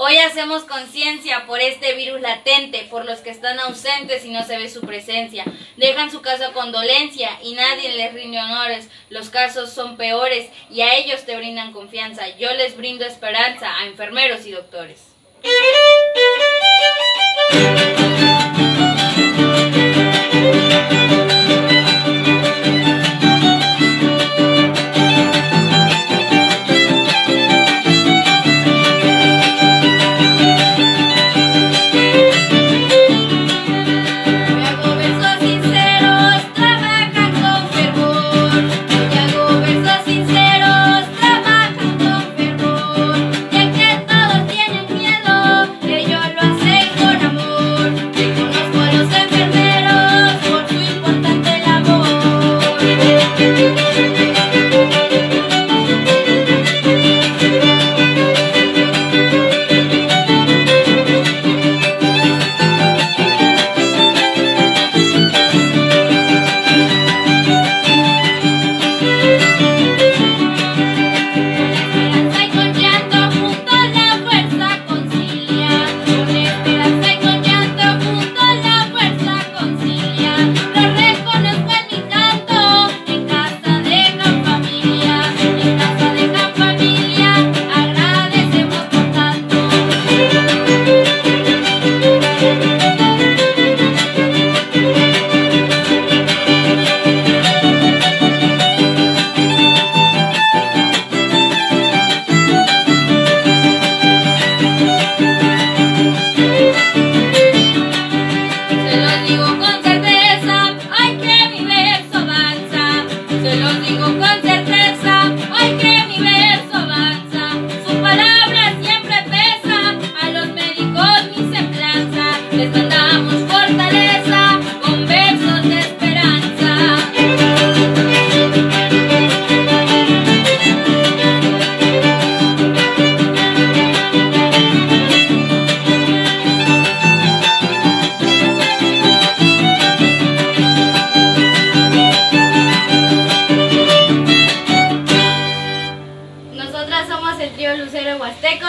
Hoy hacemos conciencia por este virus latente, por los que están ausentes y no se ve su presencia. Dejan su casa con dolencia y nadie les rinde honores. Los casos son peores y a ellos te brindan confianza. Yo les brindo esperanza a enfermeros y doctores.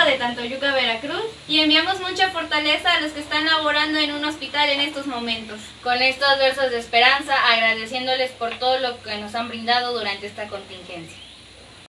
De Tantoyuca, Veracruz y enviamos mucha fortaleza a los que están laborando en un hospital en estos momentos. Con estos versos de esperanza, agradeciéndoles por todo lo que nos han brindado durante esta contingencia.